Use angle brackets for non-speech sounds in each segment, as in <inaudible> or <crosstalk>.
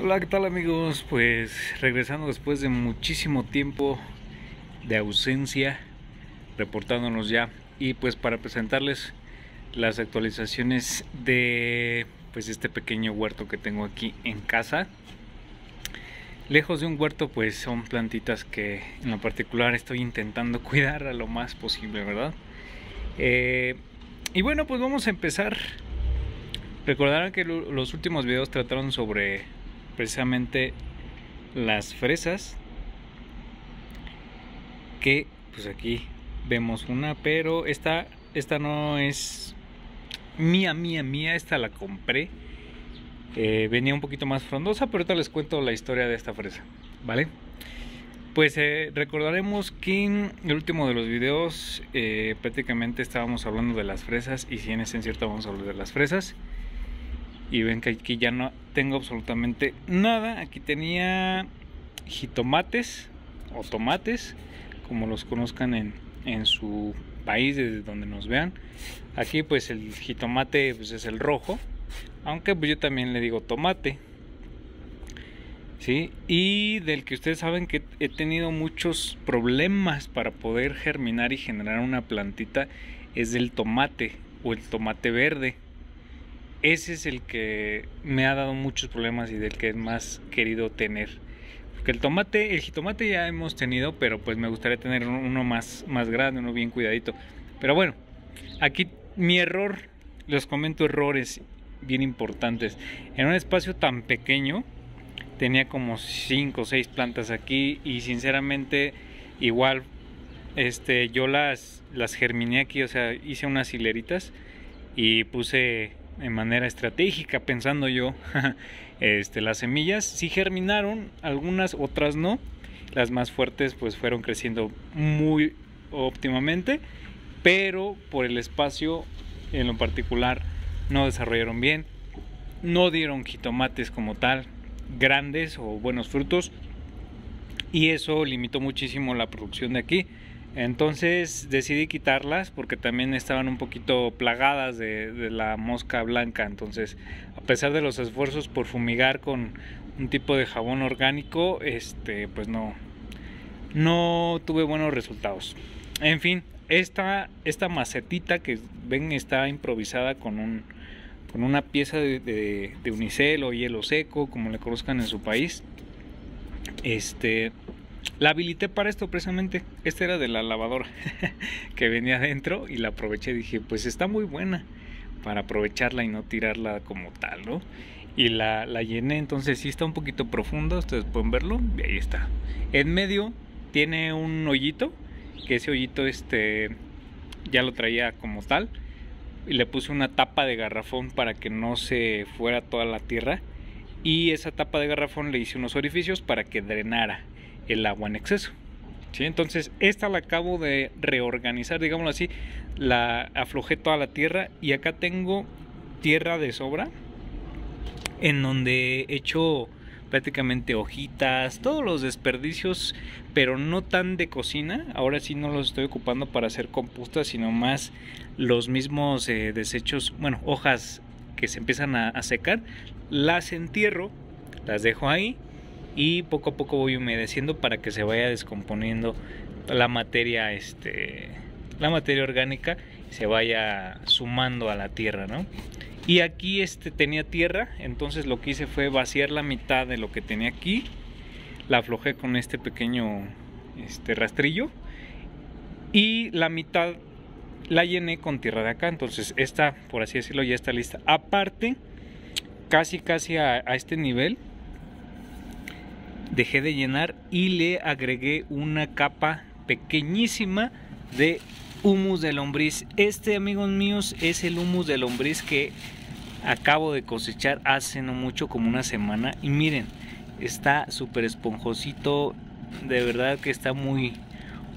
Hola, ¿qué tal amigos? Pues regresando después de muchísimo tiempo de ausencia, reportándonos ya y pues para presentarles las actualizaciones de pues este pequeño huerto que tengo aquí en casa. Lejos de un huerto pues son plantitas que en lo particular estoy intentando <laughs> cuidar a lo más posible, ¿verdad? Eh, y bueno pues vamos a empezar. Recordarán que los últimos videos trataron sobre precisamente las fresas que pues aquí vemos una pero esta esta no es mía mía mía esta la compré. Eh, venía un poquito más frondosa pero ahorita les cuento la historia de esta fresa vale pues eh, recordaremos que en el último de los videos eh, prácticamente estábamos hablando de las fresas y si en ese cierto vamos a hablar de las fresas y ven que aquí ya no tengo absolutamente nada. Aquí tenía jitomates o tomates como los conozcan en, en su país desde donde nos vean. Aquí pues el jitomate pues es el rojo aunque pues yo también le digo tomate ¿sí? y del que ustedes saben que he tenido muchos problemas para poder germinar y generar una plantita es del tomate o el tomate verde ese es el que me ha dado muchos problemas y del que es más querido tener. Porque el tomate, el jitomate ya hemos tenido, pero pues me gustaría tener uno más, más grande, uno bien cuidadito. Pero bueno, aquí mi error, les comento errores bien importantes. En un espacio tan pequeño, tenía como 5 o 6 plantas aquí y sinceramente igual este yo las las germiné aquí, o sea, hice unas hileritas y puse en manera estratégica, pensando yo, <laughs> este, las semillas sí germinaron, algunas otras no. Las más fuertes pues fueron creciendo muy óptimamente, pero por el espacio en lo particular no desarrollaron bien, no dieron jitomates como tal, grandes o buenos frutos, y eso limitó muchísimo la producción de aquí. Entonces decidí quitarlas porque también estaban un poquito plagadas de, la mosca blanca. Entonces, a pesar de los esfuerzos por fumigar con un tipo de jabón orgánico, este, pues no, no tuve buenos resultados. En fin, esta, esta macetita que ven está improvisada con un con una pieza de, de unicel o hielo seco, como le conozcan en su país. Este la habilité para esto precisamente. Esta era de la lavadora <laughs> que venía adentro y la aproveché. Dije, pues está muy buena para aprovecharla y no tirarla como tal, ¿no? Y la, la llené, entonces sí está un poquito profunda, ustedes pueden verlo, y ahí está. En medio tiene un hoyito, que ese hoyito este ya lo traía como tal. Y le puse una tapa de garrafón para que no se fuera toda la tierra. Y esa tapa de garrafón le hice unos orificios para que drenara el agua en exceso. ¿sí? Entonces, esta la acabo de reorganizar, digámoslo así, la aflojé toda la tierra y acá tengo tierra de sobra en donde he hecho prácticamente hojitas, todos los desperdicios, pero no tan de cocina. Ahora sí no los estoy ocupando para hacer composta, sino más los mismos eh, desechos, bueno, hojas que se empiezan a secar, las entierro, las dejo ahí y poco a poco voy humedeciendo para que se vaya descomponiendo la materia este la materia orgánica se vaya sumando a la tierra no y aquí este tenía tierra entonces lo que hice fue vaciar la mitad de lo que tenía aquí la aflojé con este pequeño este rastrillo y la mitad la llené con tierra de acá. Entonces esta por así decirlo ya está lista. Aparte casi casi a, a este nivel dejé de llenar y le agregué una capa pequeñísima de humus de lombriz. Este, amigos míos, es el humus de lombriz que acabo de cosechar hace no mucho, como una semana. Y miren, está súper esponjosito. De verdad que está muy,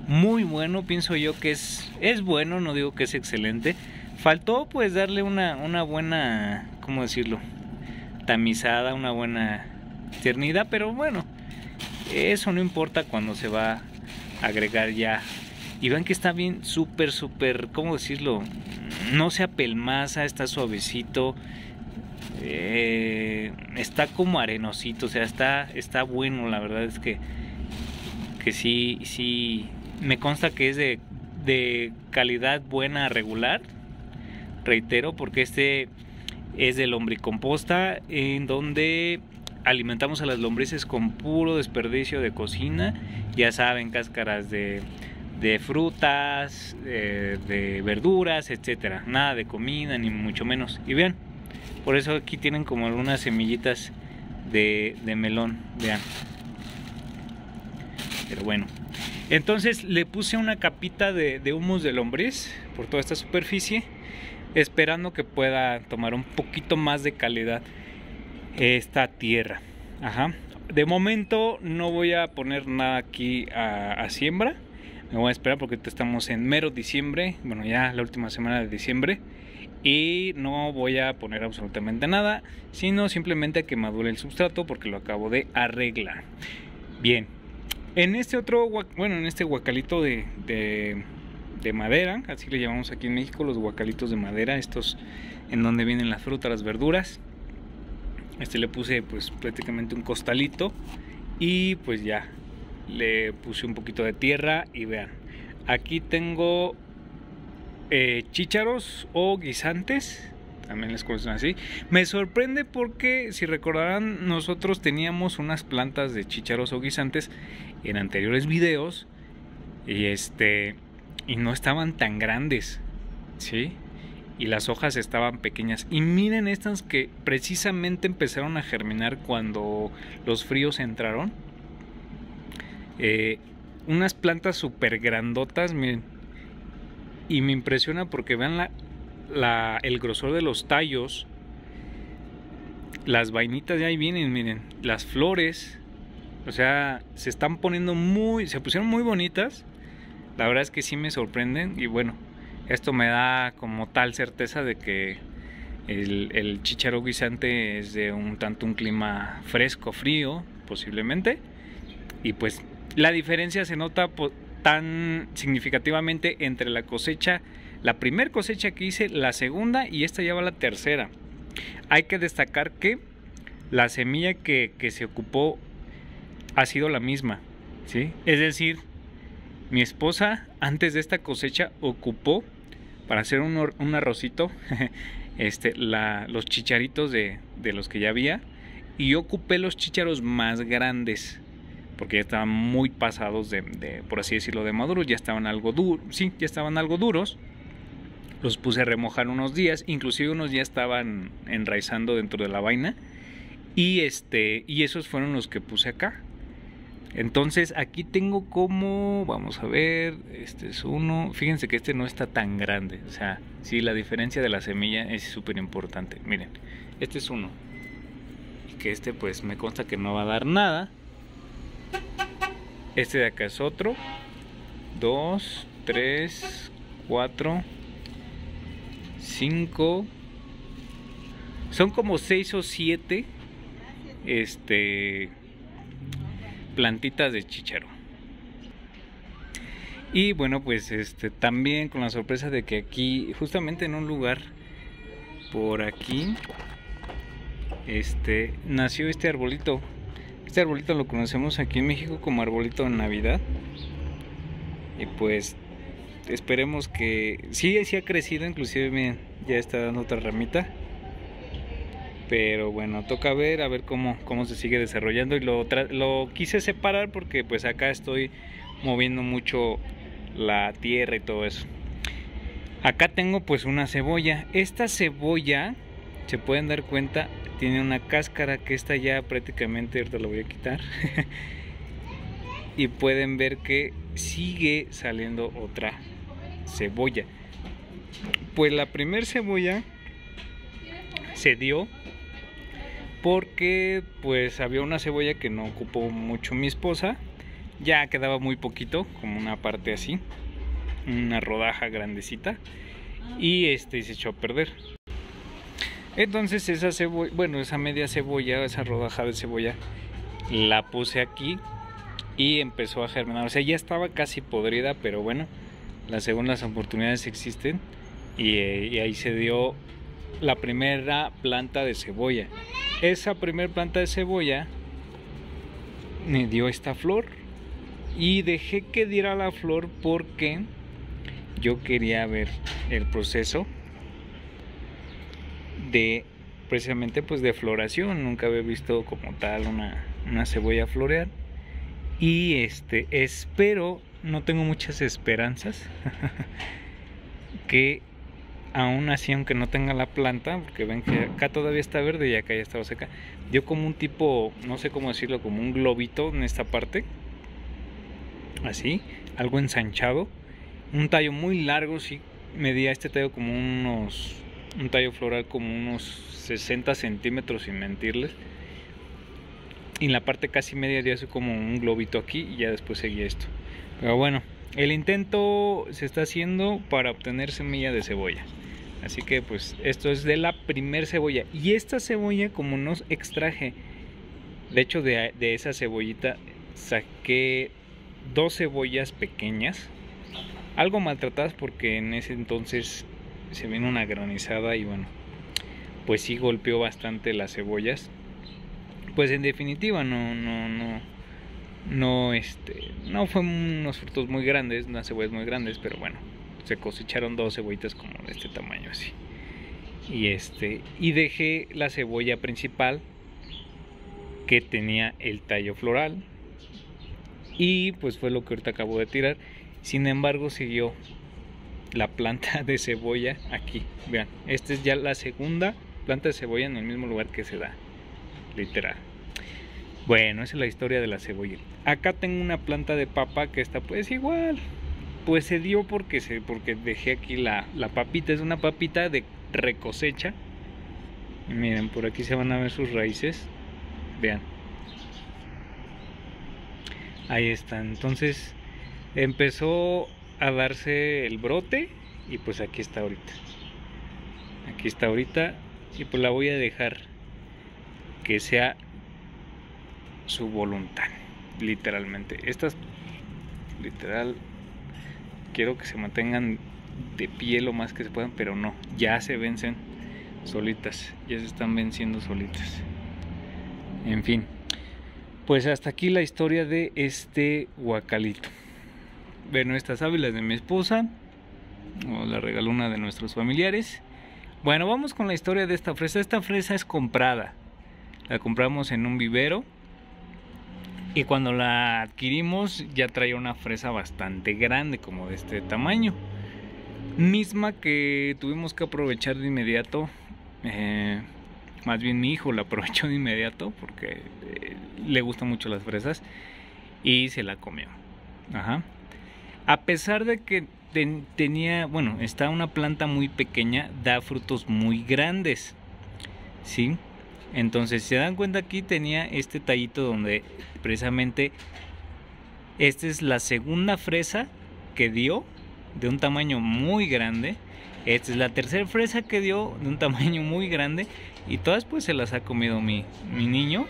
muy bueno. Pienso yo que es, es bueno, no digo que es excelente. Faltó pues darle una, una buena, ¿cómo decirlo? Tamizada, una buena tiernidad, pero bueno, eso no importa cuando se va a agregar ya. Y ven que está bien, súper, súper, ¿cómo decirlo? No se apelmaza, está suavecito. eh, está como arenosito, o sea, está, está bueno, la verdad es que, que sí, sí, me consta que es de, de calidad buena, regular, reitero, porque este es de lombricomposta, en donde alimentamos a las lombrices con puro desperdicio de cocina, ya saben, cáscaras de, de frutas, de, de verduras, etcétera, nada de comida, ni mucho menos. Y vean, por eso aquí tienen como algunas semillitas de, de melón, vean. Pero bueno. Entonces le puse una capita de, de humus de lombriz por toda esta superficie, esperando que pueda tomar un poquito más de calidad esta tierra. Ajá. De momento no voy a poner nada aquí a, a siembra. Me voy a esperar porque estamos en mero diciembre, bueno ya la última semana de diciembre y no voy a poner absolutamente nada, sino simplemente que madure el sustrato porque lo acabo de arreglar. Bien, en este otro, bueno, en este guacalito de, de, de, madera, así le llamamos aquí en México, los guacalitos de madera, estos en donde vienen las frutas, las verduras. Este le puse pues prácticamente un costalito y pues ya le puse un poquito de tierra y vean, aquí tengo eh, chícharos o guisantes, también les conocen así. Me sorprende porque, si recordarán, nosotros teníamos unas plantas de chícharos o guisantes en anteriores videos y este y no estaban tan grandes, ¿sí? Y las hojas estaban pequeñas. Y miren estas que precisamente empezaron a germinar cuando los fríos entraron. Eh, unas plantas súper grandotas, miren y me impresiona porque vean la, el grosor de los tallos. Las vainitas ya ahí vienen, miren. Las flores. O sea, se están poniendo muy... Se pusieron muy bonitas. La verdad es que sí me sorprenden. Y bueno, esto me da como tal certeza de que el, el guisante es de un tanto un clima fresco, frío, posiblemente. Y pues la diferencia se nota tan significativamente entre la cosecha, la primer cosecha que hice, la segunda y esta ya va la tercera. Hay que destacar que la semilla que, que se ocupó ha sido la misma, ¿sí? Es decir, mi esposa antes de esta cosecha ocupó para hacer un, arrocito <laughs> este, los chicharitos de, de los que ya había y yo ocupé los chicharos más grandes porque ya estaban muy pasados de, por así decirlo, de maduros, ya estaban algo duros, sí, ya estaban algo duros. Los puse a remojar unos días, inclusive unos ya estaban enraizando dentro de la vaina. Y este, y esos fueron los que puse acá. Entonces aquí tengo como, vamos a ver, este es uno, fíjense que este no está tan grande, o sea, sí, la diferencia de la semilla es súper importante. Miren, este es uno, que este pues me consta que no va a dar nada, este de acá es otro. 2, 3, 4, 5. Son como 6 o 7 este plantitas de chicharo. Y bueno, pues este también con la sorpresa de que aquí justamente en un lugar por aquí este nació este arbolito este arbolito lo conocemos aquí en México como arbolito de Navidad. Y pues esperemos que... Sí, sí ha crecido, inclusive ya está dando otra ramita. Pero bueno, toca ver, a ver cómo, cómo se sigue desarrollando. Y lo, lo quise separar porque pues acá estoy moviendo mucho la tierra y todo eso. Acá tengo pues una cebolla. Esta cebolla, se pueden dar cuenta, tiene una cáscara que está ya prácticamente, ahorita lo voy a quitar. <laughs> y pueden ver que sigue saliendo otra cebolla. Pues la primer cebolla se dio porque pues había una cebolla que no ocupó mucho mi esposa. Ya quedaba muy poquito, como una parte así, una rodaja grandecita y este se echó a perder. Entonces esa cebolla, bueno, esa media cebolla, esa rodaja de cebolla, la puse aquí y empezó a germinar. O sea, ya estaba casi podrida, pero bueno, las segundas oportunidades existen y, eh, y ahí se dio la primera planta de cebolla. Esa primera planta de cebolla me dio esta flor y dejé que diera la flor porque yo quería ver el proceso de precisamente pues de floración nunca había visto como tal una, una cebolla florear y este espero no tengo muchas esperanzas <laughs> que aún así aunque no tenga la planta porque ven que acá todavía está verde y acá ya estaba seca dio como un tipo no sé cómo decirlo como un globito en esta parte así algo ensanchado un tallo muy largo sí medía este tallo como unos un tallo floral como unos 60 centímetros sin mentirles y en la parte casi media dio como un globito aquí y ya después seguía esto. Pero bueno el intento se está haciendo para obtener semilla de cebolla Así que pues esto es de la primer cebolla. Y esta cebolla como no extraje, de hecho de, de esa cebollita saqué dos cebollas pequeñas. Algo maltratadas porque en ese entonces se vino una granizada y bueno, pues sí golpeó bastante las cebollas. Pues en definitiva no, no, no, no, este, no fue unos frutos muy grandes, unas cebollas muy grandes, pero bueno, se cosecharon dos cebollitas como de este tamaño así. Y este y dejé la cebolla principal que tenía el tallo floral y pues fue lo que ahorita acabo de tirar. Sin embargo, siguió la planta de cebolla aquí. Vean, esta es ya la segunda planta de cebolla en el mismo lugar que se da. Literal. Bueno, esa es la historia de la cebolla. Acá tengo una planta de papa que está pues igual, pues se dio porque, se, porque dejé aquí la, la papita, es una papita de recosecha. Miren, por aquí se van a ver sus raíces. Vean. Ahí está. Entonces empezó a darse el brote y pues aquí está ahorita. Aquí está ahorita y pues la voy a dejar que sea su voluntad, literalmente. Estas literal quiero que se mantengan de pie lo más que se puedan, pero no, ya se vencen solitas, ya se están venciendo solitas. En fin, pues hasta aquí la historia de este guacalito. Bueno, estas ávilas de mi esposa, o la regaló una de nuestros familiares. Bueno, vamos con la historia de esta fresa. Esta fresa es comprada. La compramos en un vivero y cuando la adquirimos ya traía una fresa bastante grande, como de este tamaño. Misma que tuvimos que aprovechar de inmediato. Eh, más bien mi hijo la aprovechó de inmediato porque eh, le gustan mucho las fresas y se la comió. Ajá. A pesar de que tenía, bueno, está una planta muy pequeña, da frutos muy grandes. ¿Sí? Entonces, si se dan cuenta aquí tenía este tallito donde precisamente esta es la segunda fresa que dio de un tamaño muy grande. Esta es la tercera fresa que dio de un tamaño muy grande y todas pues se las ha comido mi, mi niño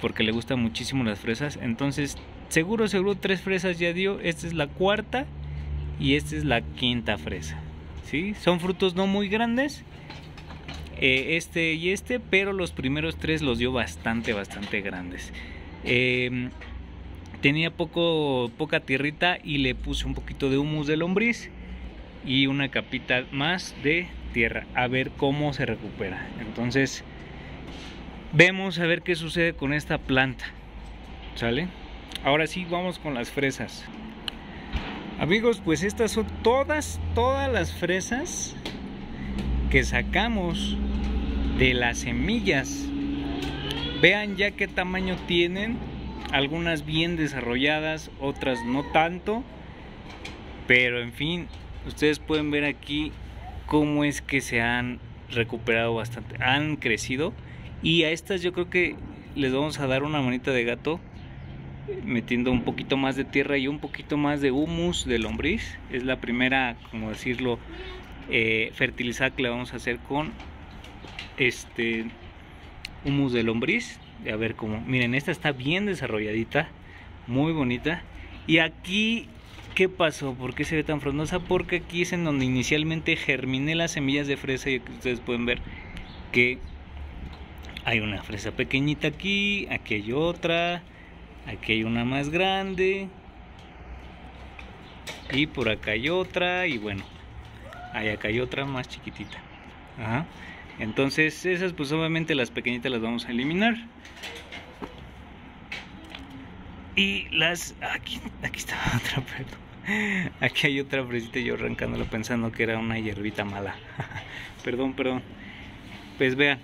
porque le gustan muchísimo las fresas. Entonces, seguro, seguro tres fresas ya dio. Esta es la cuarta y esta es la quinta fresa. ¿Sí? Son frutos no muy grandes eh, este y este, pero los primeros tres los dio bastante, bastante grandes. Em, tenía poco, poca tierrita y le puse un poquito de humus de lombriz y una capita más de tierra a ver cómo se recupera. Entonces, vemos a ver qué sucede con esta planta. ¿Sale? Ahora sí, vamos con las fresas. Amigos, pues estas son todas, todas las fresas que sacamos de las semillas. Vean ya qué tamaño tienen, algunas bien desarrolladas, otras no tanto, pero en fin, ustedes pueden ver aquí cómo es que se han recuperado bastante, han crecido y a estas yo creo que les vamos a dar una manita de gato metiendo un poquito más de tierra y un poquito más de humus de lombriz. Es la primera, como decirlo, eh, fertilizada que le vamos a hacer con este humus de lombriz. A ver cómo, miren, esta está bien desarrolladita, muy bonita. Y aquí ¿qué pasó? ¿Por qué se ve tan frondosa? Porque aquí es en donde inicialmente germiné las semillas de fresa y ustedes pueden ver que hay una fresa pequeñita aquí, aquí hay otra, aquí hay una más grande y por acá hay otra y bueno, ahí acá hay otra más chiquitita. Entonces esas pues obviamente las pequeñitas las vamos a eliminar. Y las... Aquí, aquí está <laughs> otra, perdón. Aquí hay otra fresita yo arrancándola pensando que era una hierbita mala. <laughs> perdón, perdón. Pues vean,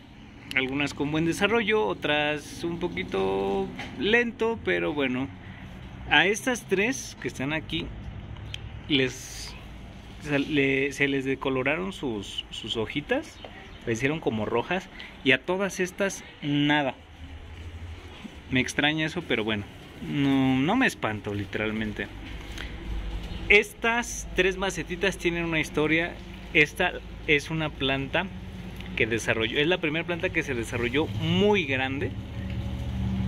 algunas con buen desarrollo, otras un poquito lento, pero bueno. A estas tres que están aquí, les se les decoloraron sus, sus hojitas, le hicieron como rojas, y a todas estas nada. Me extraña eso, pero bueno, no, no me espanto literalmente. Estas tres macetitas tienen una historia. Esta es una planta que desarrolló, es la primera planta que se desarrolló muy grande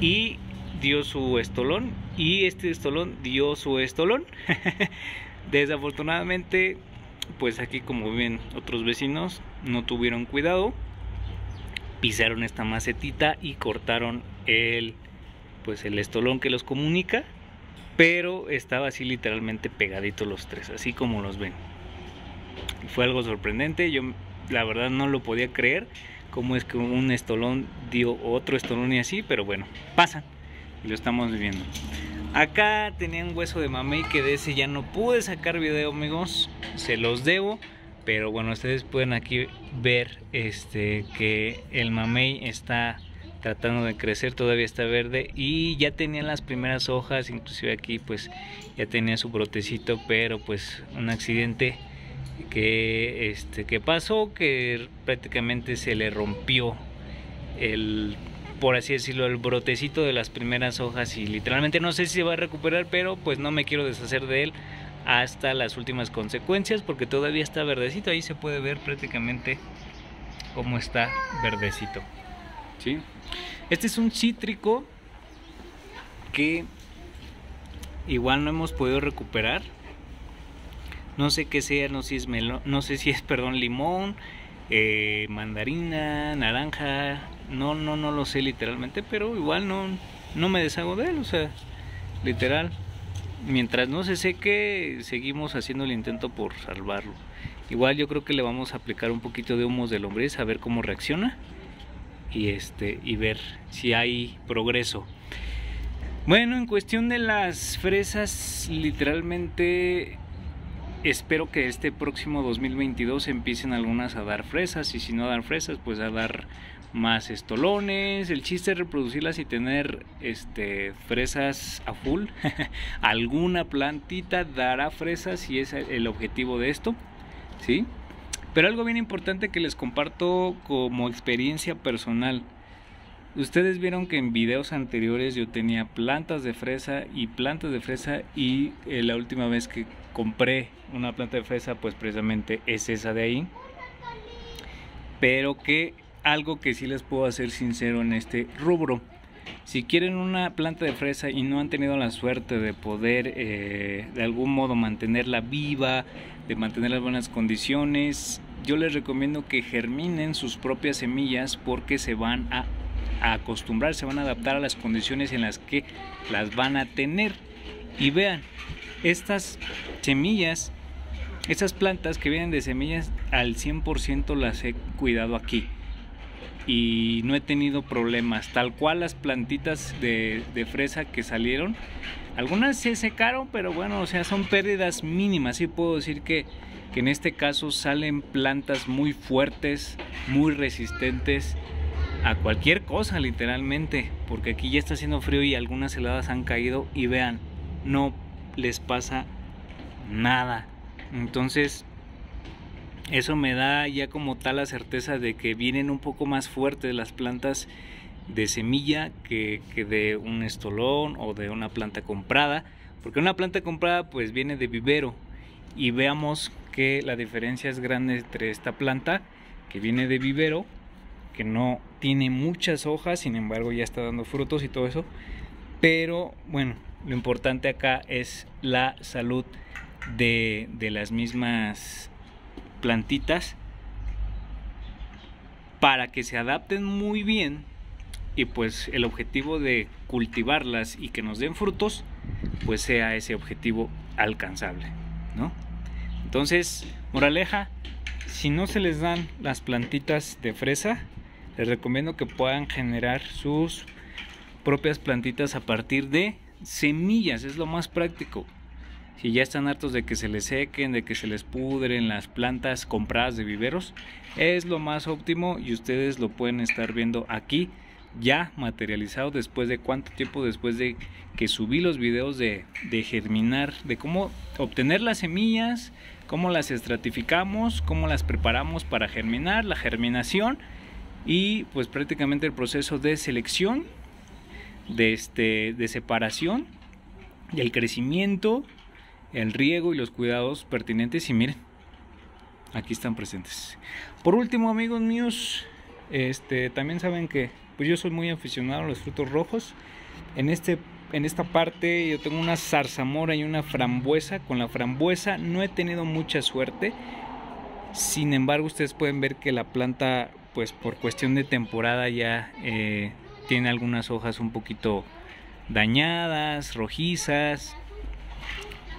y dio su estolón y este estolón dio su estolón. <laughs> Desafortunadamente, pues aquí como ven otros vecinos no tuvieron cuidado, pisaron esta macetita y cortaron el pues el estolón que los comunica, pero estaba así literalmente pegadito los tres, así como los ven. Fue algo sorprendente, yo la verdad no lo podía creer, cómo es que un estolón dio otro estolón y así, pero bueno, pasa y lo estamos viviendo. Acá tenía un hueso de mamey que de ese ya no pude sacar video amigos, se los debo. Pero bueno, ustedes pueden aquí ver este que el mamey está tratando de crecer, todavía está verde. Y ya tenía las primeras hojas, inclusive aquí pues ya tenía su brotecito, pero pues un accidente que este que pasó que prácticamente se le rompió el por así decirlo el brotecito de las primeras hojas y literalmente no sé si se va a recuperar, pero pues no me quiero deshacer de él hasta las últimas consecuencias porque todavía está verdecito, ahí se puede ver prácticamente cómo está verdecito. ¿sí? Este es un cítrico que igual no hemos podido recuperar. No sé qué sea, no, si es no sé si es perdón, limón, eh, mandarina, naranja, no, no, no lo sé literalmente, pero igual no, no me deshago de él, o sea, literal. Mientras no se seque, seguimos haciendo el intento por salvarlo. Igual yo creo que le vamos a aplicar un poquito de humos de lombriz a ver cómo reacciona y este y ver si hay progreso. Bueno, en cuestión de las fresas, literalmente espero que este próximo 2022 empiecen algunas a dar fresas y si no dan fresas, pues a dar más estolones. El chiste es reproducirlas y tener este fresas a full. <laughs> Alguna plantita dará fresas y es el objetivo de esto, ¿sí? Pero algo bien importante que les comparto como experiencia personal. Ustedes vieron que en videos anteriores yo tenía plantas de fresa y plantas de fresa y eh, la última vez que compré una planta de fresa pues precisamente es esa de ahí. Pero que algo que sí les puedo hacer sincero en este rubro. Si quieren una planta de fresa y no han tenido la suerte de poder eh, de algún modo mantenerla viva, de mantener las buenas condiciones, yo les recomiendo que germinen sus propias semillas porque se van a, acostumbrar, se van a adaptar a las condiciones en las que las van a tener. Y vean, estas semillas, estas plantas que vienen de semillas, al 100% las he cuidado aquí y no he tenido problemas. Tal cual las plantitas de, fresa que salieron, algunas se secaron, pero bueno, o sea, son pérdidas mínimas. Sí puedo decir que, que en este caso salen plantas muy fuertes, muy resistentes a cualquier cosa, literalmente, porque aquí ya está haciendo frío y algunas heladas han caído y vean, no les pasa nada. Entonces, eso me da ya como tal la certeza de que vienen un poco más fuertes las plantas de semilla que, de un estolón o de una planta comprada, porque una planta comprada pues viene de vivero y veamos que la diferencia es grande entre esta planta que viene de vivero, que no tiene muchas hojas, sin embargo ya está dando frutos y todo eso, pero bueno, lo importante acá es la salud de, de las mismas plantitas para que se adapten muy bien y pues el objetivo de cultivarlas y que nos den frutos pues sea ese objetivo alcanzable ¿no? entonces moraleja si no se les dan las plantitas de fresa les recomiendo que puedan generar sus propias plantitas a partir de semillas es lo más práctico si ya están hartos de que se les sequen, de que se les pudren las plantas compradas de viveros, es lo más óptimo y ustedes lo pueden estar viendo aquí ya materializado después de cuánto tiempo después de que subí los videos de, de germinar, de cómo obtener las semillas, cómo las estratificamos, cómo las preparamos para germinar, la germinación y pues prácticamente el proceso de selección, de, este, de separación y el crecimiento el riego y los cuidados pertinentes y miren, aquí están presentes. Por último, amigos míos, este, también saben que pues yo soy muy aficionado a los frutos rojos. En, este, en esta parte yo tengo una zarzamora y una frambuesa. Con la frambuesa no he tenido mucha suerte. Sin embargo, ustedes pueden ver que la planta, pues por cuestión de temporada ya eh, tiene algunas hojas un poquito dañadas, rojizas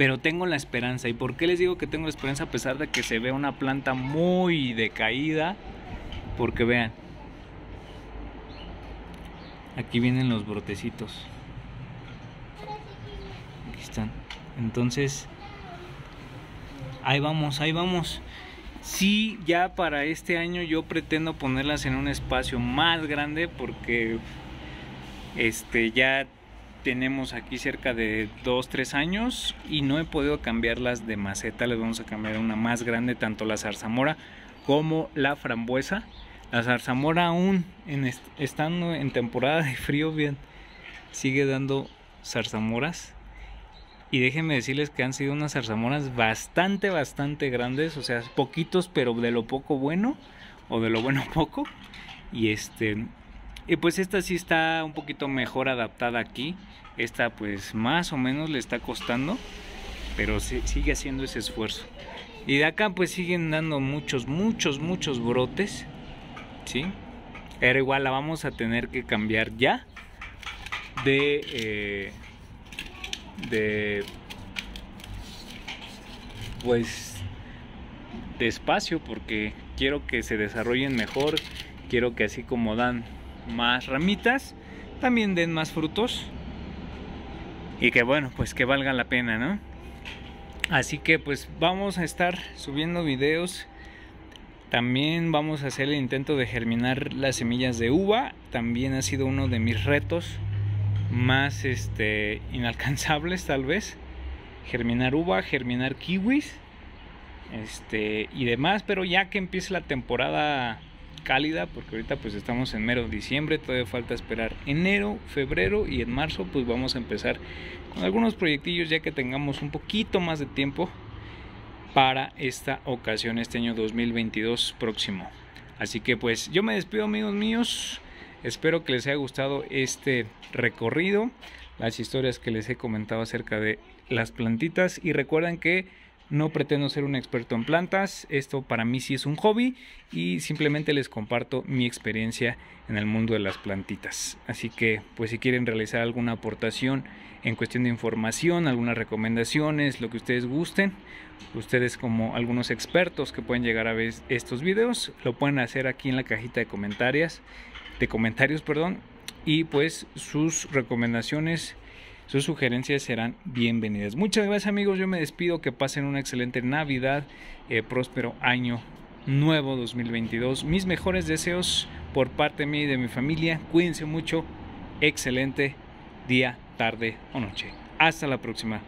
pero tengo la esperanza. ¿Y por qué les digo que tengo la esperanza a pesar de que se ve una planta muy decaída? Porque vean, aquí vienen los brotecitos. Aquí están. Entonces, ahí vamos, ahí vamos. Sí, ya para este año yo pretendo ponerlas en un espacio más grande porque este ya tenemos aquí cerca de 2-3 años y no he podido cambiarlas de maceta. Les vamos a cambiar una más grande, tanto la zarzamora como la frambuesa. La zarzamora aún estando en temporada de frío bien sigue dando zarzamoras. Y déjenme decirles que han sido unas zarzamoras bastante, bastante grandes. O sea, poquitos, pero de lo poco bueno. O de lo bueno <laughs> poco. Y este, y pues esta sí está un poquito mejor adaptada aquí. Esta pues más o menos le está costando, pero sigue haciendo ese esfuerzo. Y de acá pues siguen dando muchos, muchos, muchos brotes. ¿Sí? Pero igual la vamos a tener que cambiar ya de... Eh, de... Pues... De espacio porque quiero que se desarrollen mejor. Quiero que así como dan más ramitas, también den más frutos y que bueno, pues que valga la pena, ¿no? Así que pues vamos a estar subiendo videos. También vamos a hacer el intento de germinar las semillas de uva. También ha sido uno de mis retos más este, inalcanzables tal vez. Germinar uva, germinar kiwis este, y demás. Pero ya que empiece la temporada cálida porque ahorita pues estamos en mero diciembre, todavía falta esperar enero, febrero y en marzo pues vamos a empezar con algunos proyectillos ya que tengamos un poquito más de tiempo para esta ocasión, este año 2022 próximo. Así que pues yo me despido amigos míos, espero que les haya gustado este recorrido, las historias que les he comentado acerca de las plantitas y recuerden que no pretendo ser un experto en plantas, esto para mí sí es un hobby y simplemente les comparto mi experiencia en el mundo de las plantitas. Así que pues si quieren realizar alguna aportación en cuestión de información, algunas recomendaciones, lo que ustedes gusten, ustedes como algunos expertos que pueden llegar a ver estos videos, lo pueden hacer aquí en la cajita de comentarios, de comentarios, perdón, y pues sus recomendaciones sus sugerencias serán bienvenidas. Muchas gracias amigos, yo me despido, que pasen una excelente Navidad, eh, próspero año nuevo 2022. Mis mejores deseos por parte mía y de mi familia. Cuídense mucho. Excelente día, tarde o noche. Hasta la próxima.